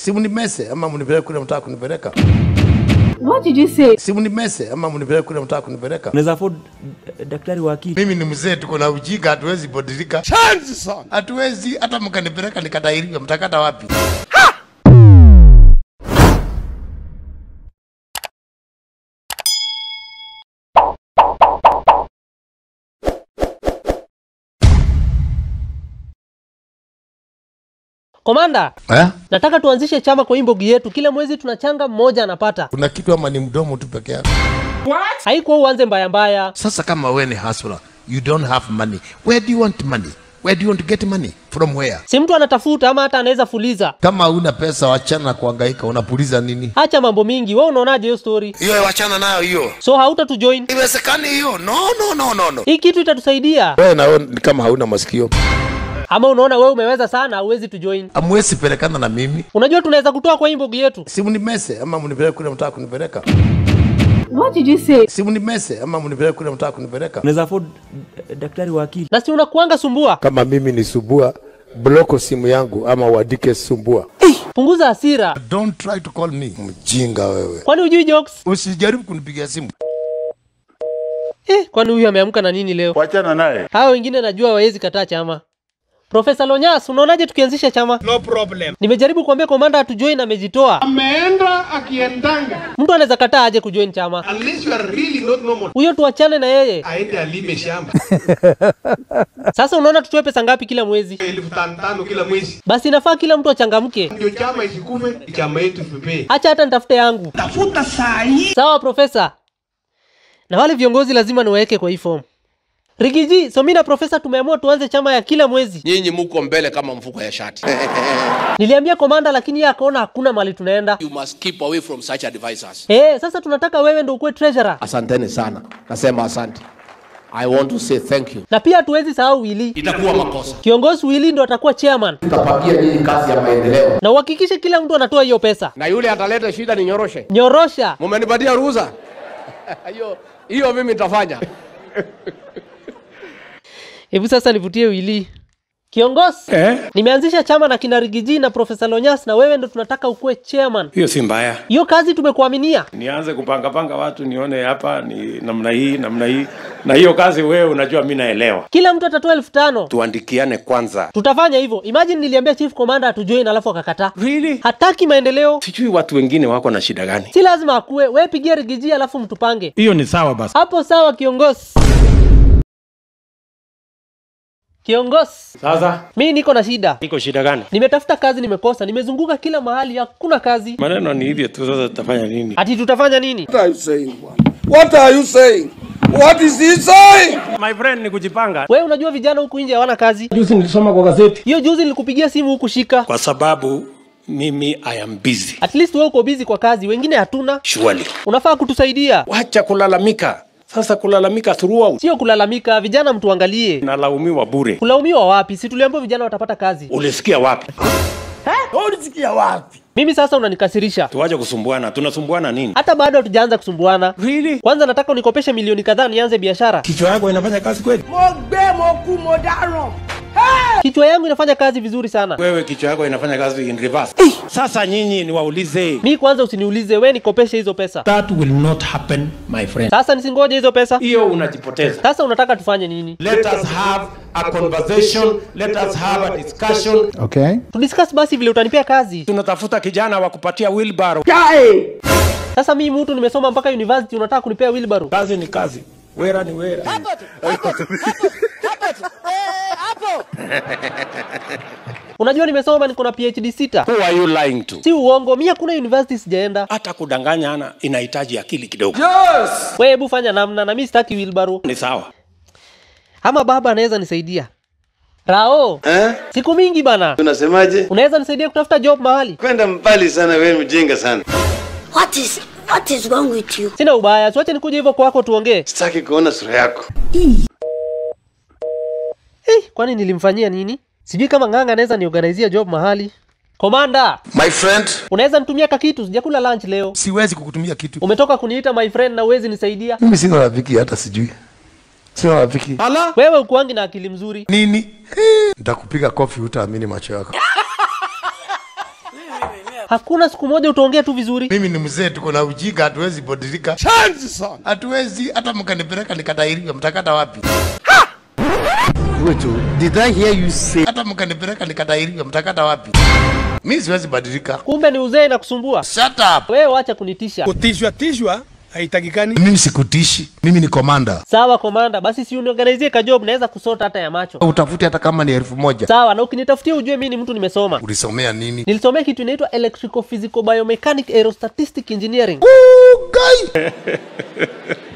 Si mnimese ama mnipeleke kule mtaka kunipeleka? What did you say? Si mnimese ama mnipeleke kule mtaka kunipeleka? unaweza afford eh, daktari wa akili Mimi ni mzee, tuko na ujinga, hatuwezi badilika, hatuwezi hata mkanipeleka nikatairiwa, mtakata wapi? Komanda, Eh? nataka tuanzishe chama kwa imbogi yetu. Kila mwezi tunachanga mmoja anapata. Kuna kitu ama ni mdomo tu peke yake? Haikuwa uanze mbaya mbaya. Sasa kama wewe ni hustler, you don't have money. Where do you want money? Where do you want to get money? From where? Si mtu anatafuta ama hata anaweza fuliza. Kama una pesa, wachana na kuhangaika, unapuliza nini? Acha mambo mingi. Wewe unaonaje hiyo story? Hiyo wachana nayo hiyo. So hauta tu join. Iwezekani hiyo? No, no, no, no, no. Hii kitu itatusaidia. Wewe na wewe ni kama hauna masikio. Ama unaona wewe umeweza sana, huwezi tu join. Amwezi pelekana na mimi. Unajua tunaweza kutoa kwa inbox yetu. Simu ni mese ama mnipeleke kule mtaka kunipeleka? What did you say? Simu ni mese ama mnipeleke kule mtaka kunipeleka? unaweza afford eh, daktari wa akili Na si unakuanga sumbua. Kama mimi ni sumbua, bloko simu yangu ama uandike sumbua. Punguza hasira. Don't try to call me. Mjinga wewe. Kwani hujui jokes? Usijaribu kunipigia simu. Eh, kwani huyu ameamka na nini leo? wachana naye Hao wengine najua hawezi kataa chama. Profesa Lonyas, unaonaje tukianzisha chama? No problem. Nimejaribu kuambia komanda atujoin amejitoa. Ameenda akiendanga. Mtu anaweza kataa aje kujoin chama. Unless you are really not normal. Huyo tuachane na yeye. Aende alime shamba. Sasa unaona tutoe pesa ngapi kila mwezi? Elfu tano kila mwezi. Basi inafaa kila mtu achangamke. Ndio chama isikufe, chama yetu tupee. Acha hata nitafute yangu. Tafuta saa hii. Sawa profesa. Na wale viongozi lazima niwaweke kwa hii form. Rigiji, so mimi na profesa tumeamua tuanze chama ya kila mwezi. nyinyi muko mbele kama mfuko ya shati Niliambia komanda lakini yeye akaona hakuna mali tunaenda. you must keep away from such advisors Eh, sasa tunataka wewe ndio ukuwe treasurer. asanteni sana nasema asante i want to say thank you Na pia tuwezi sahau Willy. itakuwa makosa Kiongozi Willy ndo atakuwa chairman. tutapatia nyinyi kazi ya maendeleo Na uhakikishe kila mtu anatoa hiyo pesa. na yule ataleta shida ni nyoroshe Nyorosha. mumenipatia ruhusa hiyo hiyo mimi nitafanya Hebu sasa nivutie wili Kiongozi, eh? nimeanzisha chama na kina Rigiji na Profesa Lonyas na wewe ndo tunataka ukuwe chairman. hiyo si mbaya Hiyo kazi tumekuaminia. nianze kupangapanga watu nione hapa ni namna hii namna hii na hiyo kazi wewe unajua mi naelewa Kila mtu atatoa elfu tano. tuandikiane kwanza Tutafanya hivyo. Imagine niliambia chief commander atujoin alafu akakataa. really? Hataki maendeleo. sijui watu wengine wako na shida gani Si lazima akuwe, Wewe pigia Rigiji alafu mtupange. hiyo ni sawa basi Hapo sawa kiongozi. Kiongozi, sasa mi niko na shida. Niko shida gani Nimetafuta kazi nimekosa, nimezunguka kila mahali, hakuna kazi. maneno ni hivyo tu sasa tutafanya nini Ati tutafanya nini? What are you saying? What are you saying? What is he saying? my friend ni kujipanga Wewe unajua vijana huku nje hawana kazi. juzi nilisoma kwa gazeti Hiyo juzi nilikupigia simu huku shika. kwa sababu mimi i am busy At least wewe uko busy kwa kazi, wengine hatuna. surely Unafaa kutusaidia, wacha kulalamika sasa kulalamika throughout sio kulalamika. Vijana mtuangalie. nalaumiwa bure Kulaumiwa wapi? Si tuliambiwa vijana watapata kazi. ulisikia wapi Ulisikia wapi? Mimi sasa unanikasirisha. Tuwaje kusumbuana tunasumbuana nini Hata bado hatujaanza kusumbuana. really Kwanza nataka unikopeshe milioni kadhaa nianze biashara. kichwa yako inafanya kazi kweli Mo gbé mo kú mo dáràn. Kichwa yangu inafanya kazi vizuri sana. wewe kichwa yako inafanya kazi in reverse sasa nyinyi niwaulize Mi kwanza usiniulize, we nikopeshe hizo pesa. that will not happen my friend Sasa nisingoje hizo pesa. hiyo unajipoteza Sasa unataka tufanye nini? let us have a conversation let us have a discussion Okay. Tudiscuss basi vile utanipea kazi. tunatafuta kijana wa kupatia wheelbarrow Sasa mimi mtu nimesoma mpaka university, unataka kunipea wheelbarrow? kazi ni kazi wera ni wera Unajua nimesoma niko na PhD sita. who are you lying to Si uongo, mimi hakuna university sijaenda. hata kudanganya ana inahitaji akili kidogo yes Wewe hebu fanya namna na mimi sitaki wheelbarrow. ni sawa Ama baba anaweza nisaidia. Rao, Eh? siku mingi bana. Unasemaje? Unaweza nisaidia kutafuta job mahali? Kwenda mbali sana, wewe mjinga sana. What is what is wrong with you? Sina ubaya, siwache nikuje hivyo kwako tuongee. Sitaki kuona sura yako. Eh, kwani nilimfanyia nini? Sijui kama Ng'anga anaweza niorganizia job mahali. Komanda, My friend, unaweza nitumia kakitu? Sijakula lunch leo. siwezi kukutumia kitu. Umetoka kuniita my friend na uwezi nisaidia. Mimi sina rafiki hata sijui. Sina rafiki. ala Wewe ukuangi na akili mzuri. Nini? Nitakupiga kofi utaamini macho yako. hakuna siku moja utaongea tu vizuri mimi ni mzee tuko na ujinga hatuwezi bodilika Chanzi sana. hatuwezi hata mkanipeleka nikatairiwa mtakata wapi Did I hear you say? hata mkanipeleka nikatairiwa mtakata wapi? Mi siwezi badilika. Kumbe ni uzee na kusumbua. Shut up. Wewe wacha kunitisha. Kutishwa tishwa haitakikani. mimi sikutishi mimi ni komanda sawa komanda basi si uniorganizie kajob naweza kusota hata ya macho. Utafute hata kama ni elfu moja. Sawa na ukinitafutia ujue mi ni mtu nimesoma. Ulisomea nini? Nilisomea kitu inaitwa electrical physical biomechanic aerostatistic engineering Guy!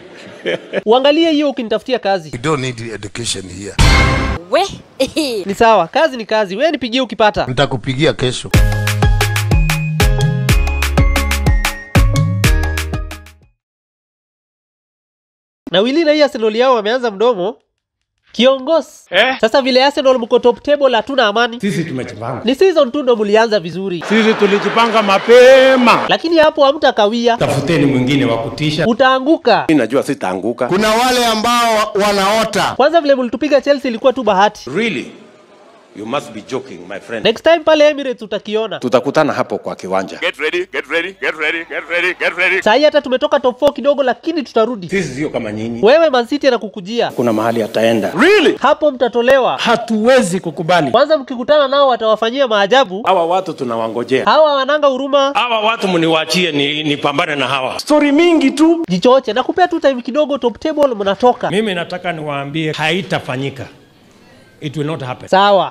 uangalie hiyo ukinitafutia kazi. You don't need education here. We. ni sawa kazi ni kazi. Wewe nipigie ukipata. Nitakupigia kesho. Na wili na hii arsenal yao wameanza mdomo kiongozi Eh? sasa vile arsenal mko top table hatuna amani Sisi tumejipanga, ni season tu ndo mlianza vizuri sisi tulijipanga mapema. lakini hapo hamtakawia Tafuteni mwingine wa kutisha. utaanguka Mimi najua sitaanguka. Kuna wale ambao wanaota. kwanza vile mlitupiga chelsea ilikuwa tu bahati Really? You must be joking, my friend. next time pale emirates utakiona Tutakutana hapo kwa kiwanja. Get ready, get ready, get ready, get ready, get ready. Sasa hata tumetoka top 4 kidogo lakini tutarudi Sisi sio kama nyinyi. wewe Man City anakukujia Kuna mahali ataenda. Really? hapo mtatolewa Hatuwezi kukubali. kwanza mkikutana nao watawafanyia maajabu Hawa watu tunawangojea. hawa wananga huruma Hawa watu mniwaachie ni nipambane na hawa. Story mingi tu. jichoche na kupea tu time kidogo top table mnatoka Mimi nataka niwaambie haitafanyika. It will not happen. sawa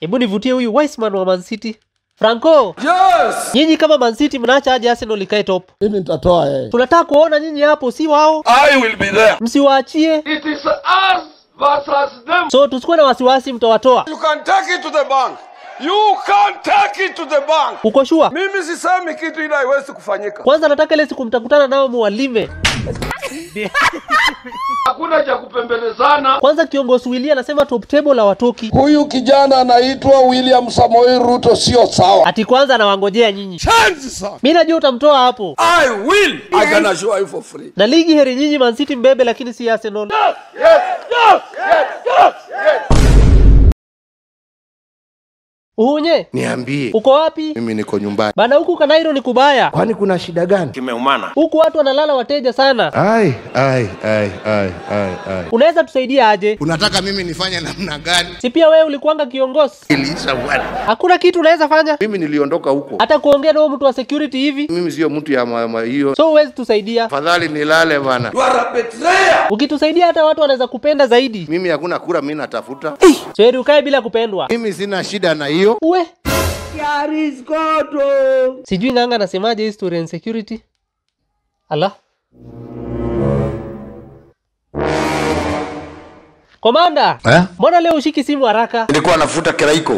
hebu nivutie huyu Wiseman wa Man City franco Yes. nyinyi kama Man City mnaacha aje arsenal ikae top Mimi nitatoa yeye. tunataka kuona nyinyi hapo si wao I will be there. msiwaachie It is us versus them. so tusikuwe na wasiwasi mtawatoa You can take it to the bank. You can take it to the bank. uko sure? Mimi sisemi kitu ila haiwezi kufanyika. kwanza nataka ile siku mtakutana nao muwalime Hakuna cha kupembelezana. kwanza kiongozi Willy anasema top table la watoki. Huyu kijana anaitwa William Samoei Ruto sio sawa. ati kwanza anawangojea nyinyi Chanzi sana. Mimi najua utamtoa hapo I will. I can assure you for free. na ligi heri nyinyi Man City mbebe lakini si arsenal Yes, Yes, yes, yes, yes, yes. Uhunye Niambie. uko wapi Mimi niko nyumbani. bana huku kanairo ni kubaya Kwani kuna shida gani? Kimeumana. huku watu wanalala wateja sana Ai, ai, ai, ai, ai, ai. unaweza tusaidia aje unataka mimi nifanye namna gani si pia wewe ulikuanga kiongozi ilisha bwana hakuna kitu unaweza fanya Mimi niliondoka huko. hata kuongea na mtu wa security hivi Mimi sio mtu ya mama ma- hiyo. so huwezi tusaidia Fadhali nilale bana. You are a betrayer. ukitusaidia hata watu wanaweza kupenda zaidi Mimi hakuna kura mimi natafuta. sweri ukae bila kupendwa Mimi sina shida na hiyo. Uwe sijui nanga anasemaje history and security ala komanda eh? mbona leo ushiki simu haraka nilikuwa nafuta kiraiko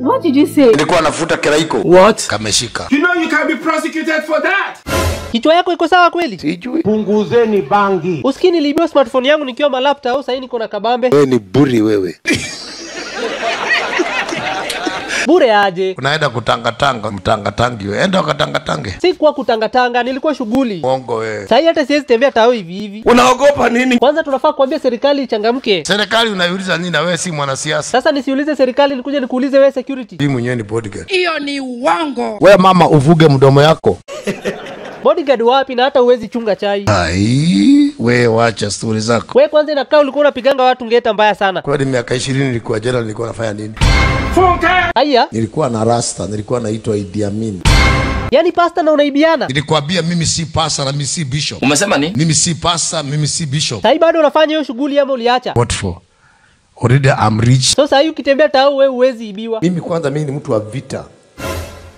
What did you say? nilikuwa nafuta kiraiko What? kameshika You know you can be prosecuted for that. kichwa yako iko sawa kweli Sijui. Punguzeni bangi. Usikini niliibiwa smartphone yangu nikiwa malapta au sahii niko na kabambe Wewe ni buri wewe. bure aje? Unaenda kutangatanga mtangatangi we enda ukatangatange. Si kuwa kutangatanga nilikuwa shughuli. Mongo we sahii hata siwezi tembea tao hivi hivi. Unaogopa nini? kwanza tunafaa kuambia serikali ichangamke. Serikali unaiuliza nini na wewe si mwanasiasa? Sasa nisiulize serikali nikuja nikuulize wewe security. Hii mwenyewe ni bodyguard Hiyo ni uongo. we mama uvuge mdomo yako bodyguard wapi na hata uwezi chunga chai? Ai we wacha stori zako. We kwanza inakaa ulikuwa unapiganga watu ngeta mbaya sana. Kwani miaka ishirini nilikuwa jela nilikuwa nafanya nini? Haya nilikuwa na rasta nilikuwa naitwa Idi Amin. Yani pasta na unaibiana? Nilikwambia mimi si pasta na mimi si bishop. Umesema ni mimi si pasta, mimi si bishop. Sasa bado unafanya hiyo shughuli ama uliacha? What for? Already I'm rich. So sahii ukitembea tao we uwezi ibiwa. Mimi kwanza mimi ni mtu wa vita.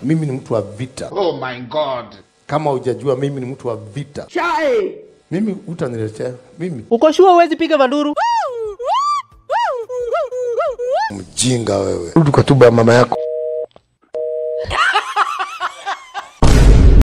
Mimi ni mtu wa vita. Oh my God. Kama hujajua mimi ni mtu wa vita. Chai. mimi utaniletea mimi. Uko shua uwezi piga vanduru? mjinga wewe. Rudi kwa tuba ya mama yako